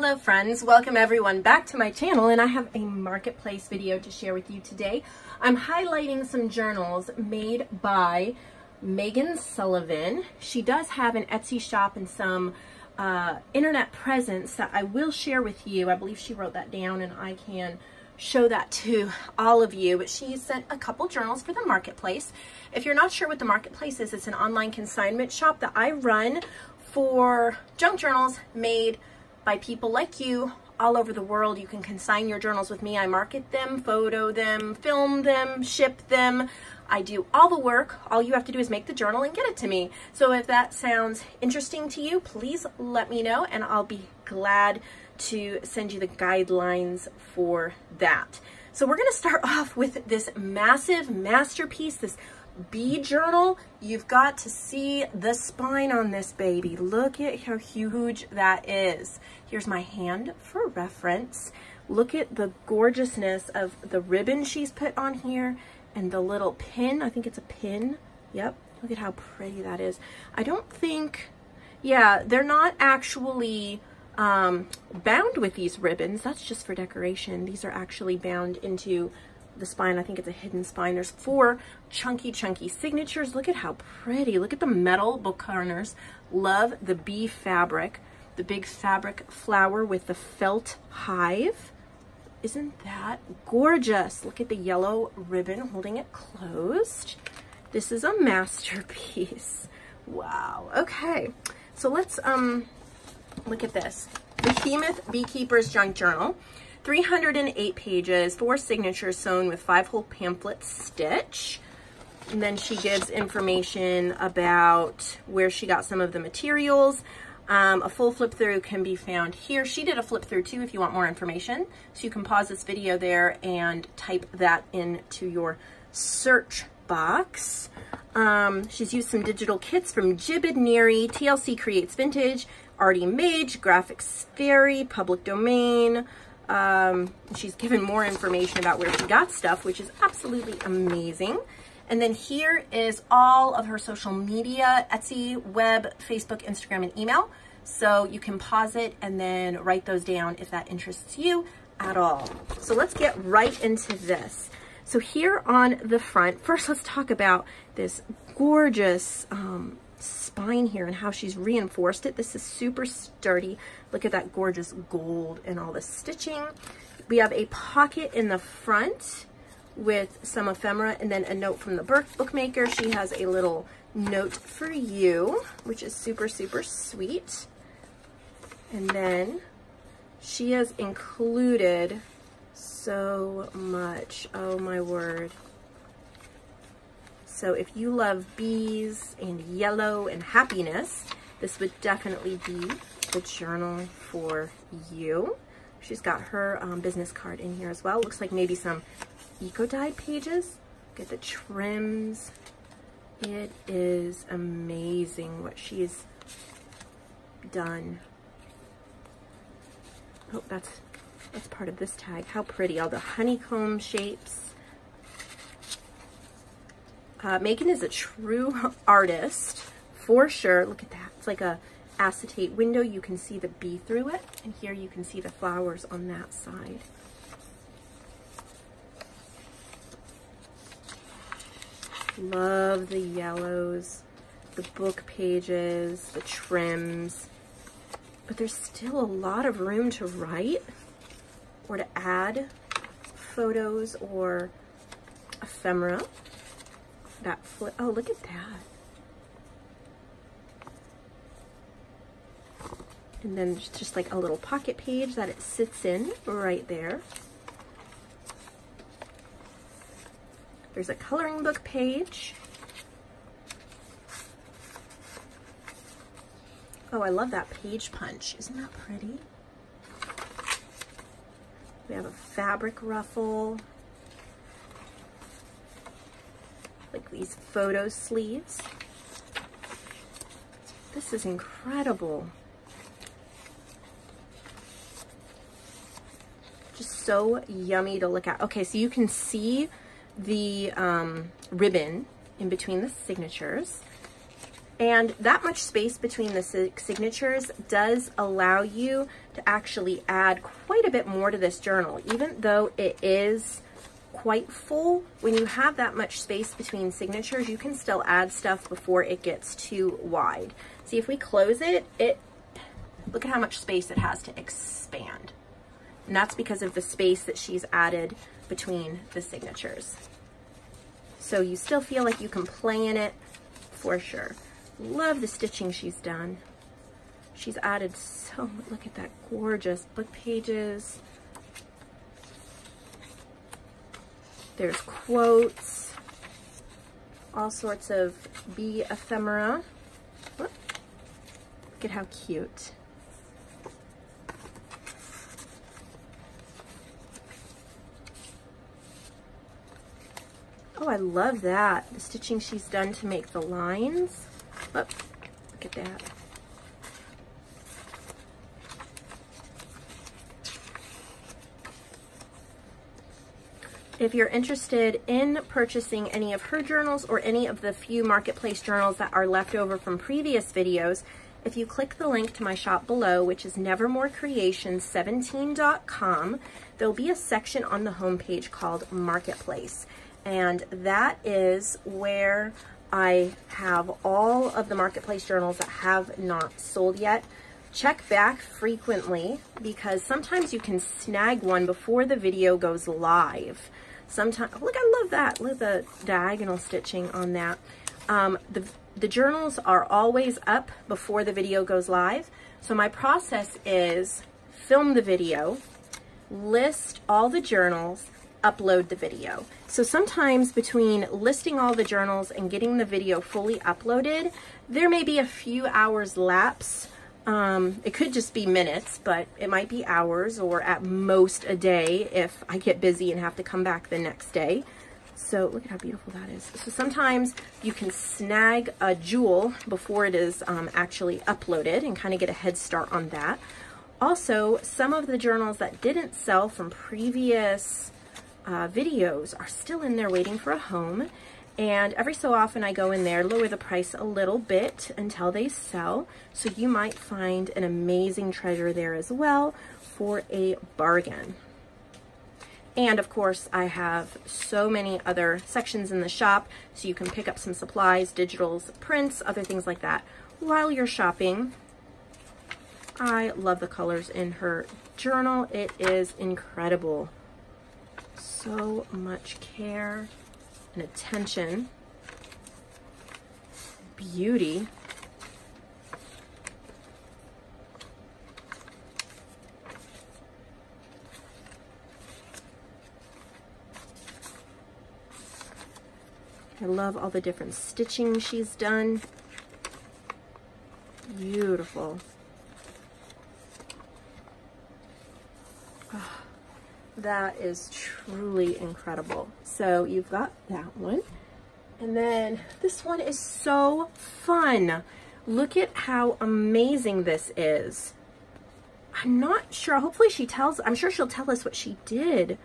Hello friends, welcome everyone back to my channel and I have a marketplace video to share with you today. I'm highlighting some journals made by Meegan Sullivan. She does have an Etsy shop and some uh, internet presence that I will share with you. I believe she wrote that down and I can show that to all of you, but she sent a couple journals for the marketplace. If you're not sure what the marketplace is, it's an online consignment shop that I run for junk journals made by people like you all over the world. You can consign your journals with me. I market them, photo them, film them, ship them. I do all the work. All you have to do is make the journal and get it to me. So if that sounds interesting to you, please let me know and I'll be glad to send you the guidelines for that. So we're going to start off with this massive masterpiece, this bee journal, you've got to see the spine on this baby. Look at how huge that is. Here's my hand for reference. Look at the gorgeousness of the ribbon she's put on here and the little pin. I think it's a pin. Yep. Look at how pretty that is. I don't think, yeah, they're not actually um, bound with these ribbons. That's just for decoration. These are actually bound into the spine. I think it's a hidden spine. There's four chunky, chunky signatures. Look at how pretty. Look at the metal book corners. Love the bee fabric. The big fabric flower with the felt hive. Isn't that gorgeous? Look at the yellow ribbon holding it closed. This is a masterpiece. Wow. Okay. So let's um look at this. Beehemoth Beekeeper's Junk Journal. 308 pages, four signatures sewn with five hole pamphlet stitch. And then she gives information about where she got some of the materials. Um, a full flip through can be found here. She did a flip through too if you want more information. So you can pause this video there and type that into your search box. Um, she's used some digital kits from Jibbid Neri, TLC Creates Vintage, Artie Mage, Graphics Fairy, Public Domain, um, she's given more information about where she got stuff, which is absolutely amazing. And then here is all of her social media, Etsy, web, Facebook, Instagram, and email. So you can pause it and then write those down if that interests you at all. So let's get right into this. So here on the front, first let's talk about this gorgeous um, spine here and how she's reinforced it. This is super sturdy. Look at that gorgeous gold and all the stitching. We have a pocket in the front with some ephemera and then a note from the bookmaker. She has a little note for you, which is super, super sweet. And then she has included so much. Oh my word. So if you love bees and yellow and happiness, this would definitely be the journal for you. She's got her um, business card in here as well. Looks like maybe some eco-dyed pages. Get the trims. It is amazing what she's done. Oh, that's that's part of this tag. How pretty. All the honeycomb shapes. Uh, Meegan is a true artist for sure. Look at that. It's like a acetate window. You can see the bee through it. And here you can see the flowers on that side. Love the yellows, the book pages, the trims. But there's still a lot of room to write or to add photos or ephemera that flip. Oh, look at that. And then just like a little pocket page that it sits in right there. There's a coloring book page. Oh, I love that page punch. Isn't that pretty? We have a fabric ruffle. like these photo sleeves. This is incredible. Just so yummy to look at. Okay, so you can see the um, ribbon in between the signatures. And that much space between the signatures does allow you to actually add quite a bit more to this journal, even though it is quite full. When you have that much space between signatures, you can still add stuff before it gets too wide. See, if we close it, it look at how much space it has to expand. And that's because of the space that she's added between the signatures. So you still feel like you can play in it for sure. Love the stitching she's done. She's added so, look at that gorgeous book pages. There's quotes, all sorts of bee ephemera. Look at how cute. Oh, I love that. The stitching she's done to make the lines. Oh, look at that. If you're interested in purchasing any of her journals or any of the few marketplace journals that are left over from previous videos, if you click the link to my shop below, which is nevermorecreations17.com, there'll be a section on the homepage called Marketplace. And that is where I have all of the marketplace journals that have not sold yet. Check back frequently because sometimes you can snag one before the video goes live. Sometimes, look, I love that. Look at the diagonal stitching on that. Um, the, the journals are always up before the video goes live. So my process is film the video, list all the journals, upload the video. So sometimes between listing all the journals and getting the video fully uploaded, there may be a few hours lapse. Um, it could just be minutes, but it might be hours or at most a day if I get busy and have to come back the next day. So look at how beautiful that is. So sometimes you can snag a jewel before it is um, actually uploaded and kind of get a head start on that. Also, some of the journals that didn't sell from previous uh, videos are still in there waiting for a home. And every so often I go in there, lower the price a little bit until they sell. So you might find an amazing treasure there as well for a bargain. And of course, I have so many other sections in the shop, so you can pick up some supplies, digitals, prints, other things like that while you're shopping. I love the colors in her journal. It is incredible so much care and attention, beauty. I love all the different stitching she's done. Beautiful. That is truly incredible. So you've got that one. And then this one is so fun. Look at how amazing this is. I'm not sure. Hopefully she tells, I'm sure she'll tell us what she did.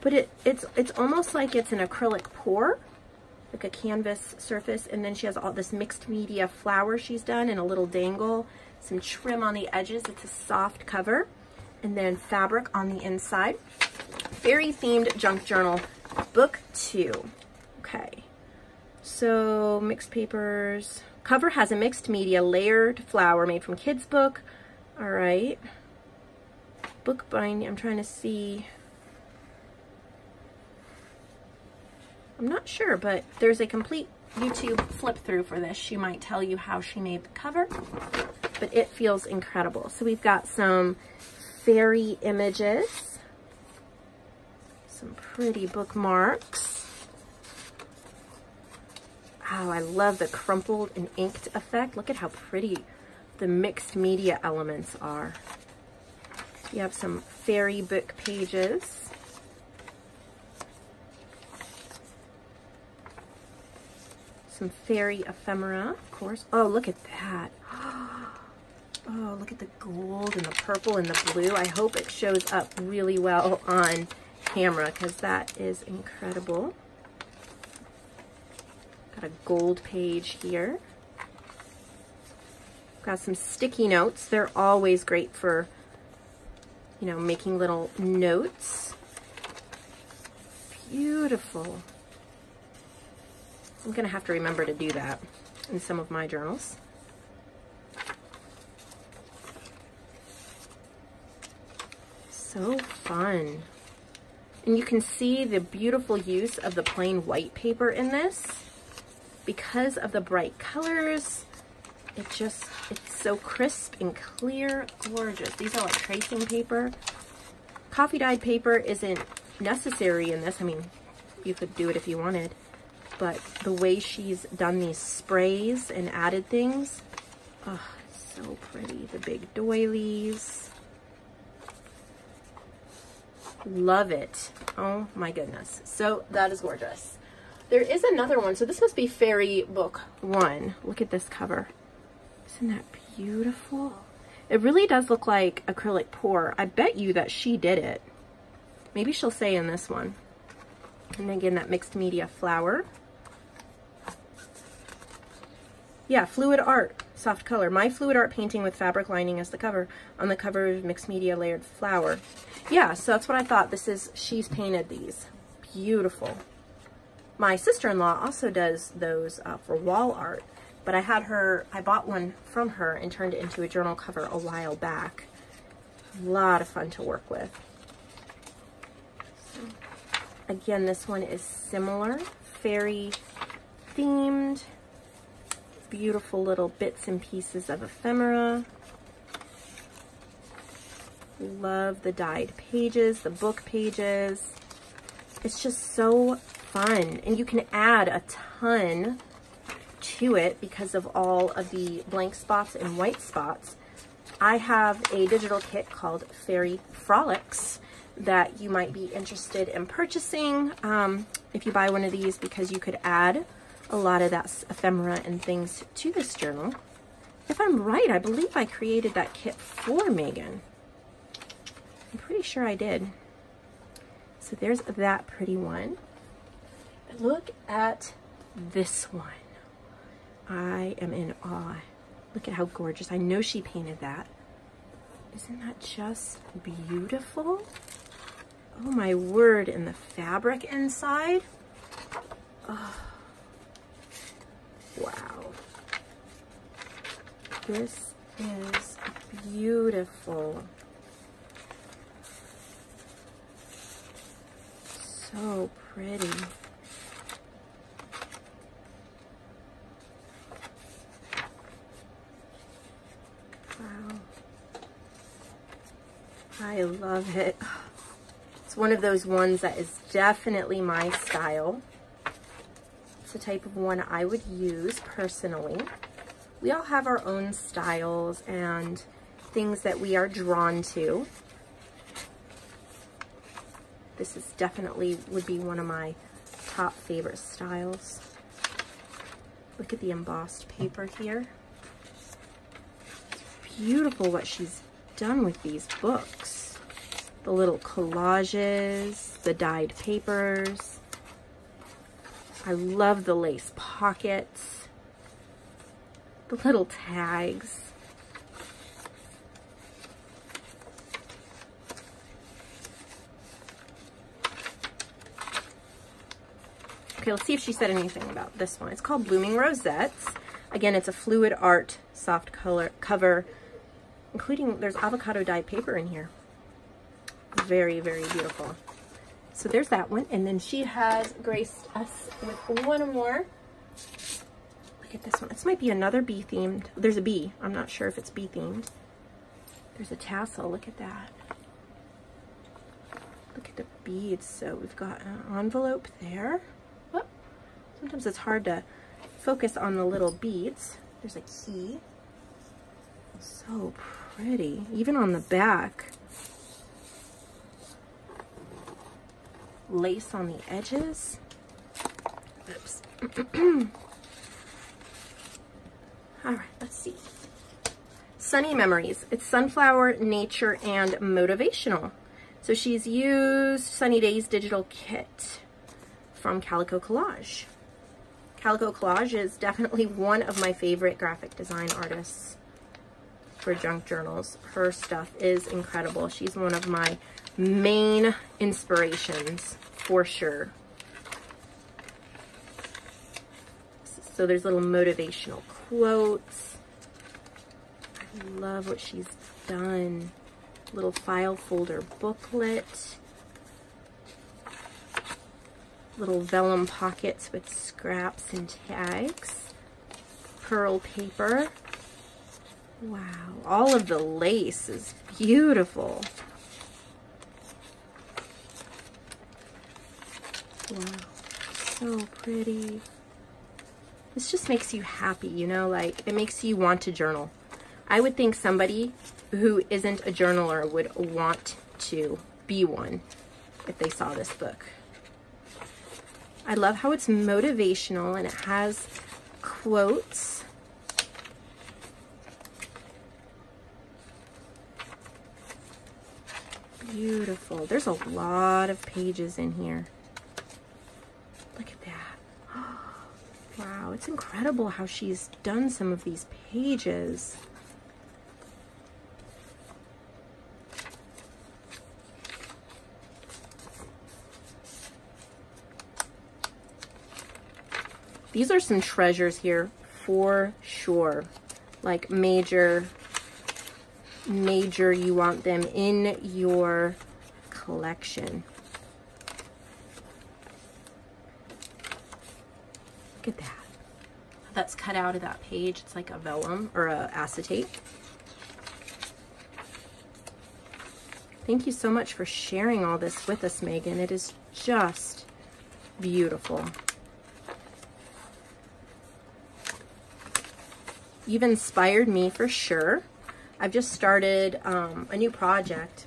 But it, it's, it's almost like it's an acrylic pour, like a canvas surface. And then she has all this mixed media flower she's done and a little dangle, some trim on the edges. It's a soft cover and then fabric on the inside. Fairy themed junk journal, book two. Okay, so mixed papers. Cover has a mixed media layered flower made from kids book. All right. Book binding, I'm trying to see. I'm not sure, but there's a complete YouTube flip through for this. She might tell you how she made the cover, but it feels incredible. So we've got some fairy images, some pretty bookmarks. Oh, I love the crumpled and inked effect. Look at how pretty the mixed media elements are. You have some fairy book pages. Some fairy ephemera, of course. Oh, look at that. Oh, look at the gold and the purple and the blue. I hope it shows up really well on camera because that is incredible. Got a gold page here. Got some sticky notes. They're always great for, you know, making little notes. Beautiful. I'm going to have to remember to do that in some of my journals. So fun. And you can see the beautiful use of the plain white paper in this. Because of the bright colors, it just, it's so crisp and clear, gorgeous. These are like tracing paper. Coffee dyed paper isn't necessary in this. I mean, you could do it if you wanted. But the way she's done these sprays and added things, oh, so pretty. The big doilies. Love it. Oh my goodness. So that is gorgeous. There is another one. So this must be Fairy Book 1. Look at this cover. Isn't that beautiful? It really does look like acrylic pour. I bet you that she did it. Maybe she'll say in this one. And again, that mixed media flower. Yeah, fluid art, soft color. My fluid art painting with fabric lining as the cover. On the cover of mixed media layered flower. Yeah, so that's what I thought. This is, she's painted these. Beautiful. My sister-in-law also does those uh, for wall art, but I had her, I bought one from her and turned it into a journal cover a while back. A lot of fun to work with. So, again, this one is similar, fairy themed beautiful little bits and pieces of ephemera. Love the dyed pages, the book pages. It's just so fun. And you can add a ton to it because of all of the blank spots and white spots. I have a digital kit called Fairy Frolics that you might be interested in purchasing um, if you buy one of these because you could add a lot of that ephemera and things to this journal. If I'm right, I believe I created that kit for Meegan. Pretty sure I did. So there's that pretty one. But look at this one. I am in awe. Look at how gorgeous. I know she painted that. Isn't that just beautiful? Oh my word, and the fabric inside. Oh. Wow. This is beautiful. So pretty. Wow. I love it. It's one of those ones that is definitely my style. It's the type of one I would use personally. We all have our own styles and things that we are drawn to. This is definitely would be one of my top favorite styles. Look at the embossed paper here. It's beautiful what she's done with these books. The little collages, the dyed papers. I love the lace pockets, the little tags. Okay, let's see if she said anything about this one. It's called Blooming Rosettes. Again, it's a fluid art soft color cover, including there's avocado dye paper in here. Very, very beautiful. So there's that one. And then she has graced us with one more. Look at this one. This might be another bee themed. There's a bee. I'm not sure if it's bee themed. There's a tassel. Look at that. Look at the beads. So we've got an envelope there. Sometimes it's hard to focus on the little beads. There's a key. So pretty. Even on the back. lace on the edges. Oops. All right, let's see. Sunny Memories. It's sunflower, nature, and motivational. So she's used Sunny Days Digital Kit from Calico Collage. Calico Collage is definitely one of my favorite graphic design artists. for junk journals. Her stuff is incredible. She's one of my main inspirations for sure. So there's little motivational quotes. I love what she's done. Little file folder booklet. Little vellum pockets with scraps and tags. Pearl paper. Wow, all of the lace is beautiful. Wow, so pretty. This just makes you happy, you know, like it makes you want to journal. I would think somebody who isn't a journaler would want to be one if they saw this book. I love how it's motivational and it has quotes. Beautiful. There's a lot of pages in here. Look at that. Wow, it's incredible how she's done some of these pages. These are some treasures here for sure. Like major, major, you want them in your collection. Look at that. That's cut out of that page. It's like a vellum or a acetate. Thank you so much for sharing all this with us, Meegan. It is just beautiful. You've inspired me for sure. I've just started um, a new project.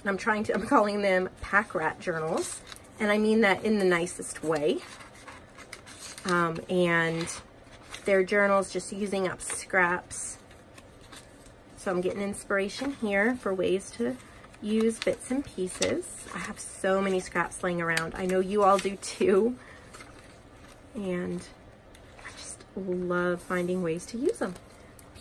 And I'm trying to, I'm calling them pack rat journals. And I mean that in the nicest way. Um, and they're journals just using up scraps. So I'm getting inspiration here for ways to use bits and pieces. I have so many scraps laying around. I know you all do too. And love finding ways to use them.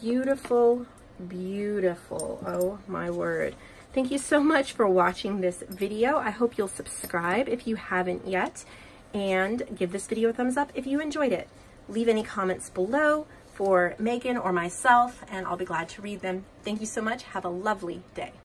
Beautiful, beautiful. Oh my word. Thank you so much for watching this video. I hope you'll subscribe if you haven't yet and give this video a thumbs up if you enjoyed it. Leave any comments below for Meegan or myself and I'll be glad to read them. Thank you so much. Have a lovely day.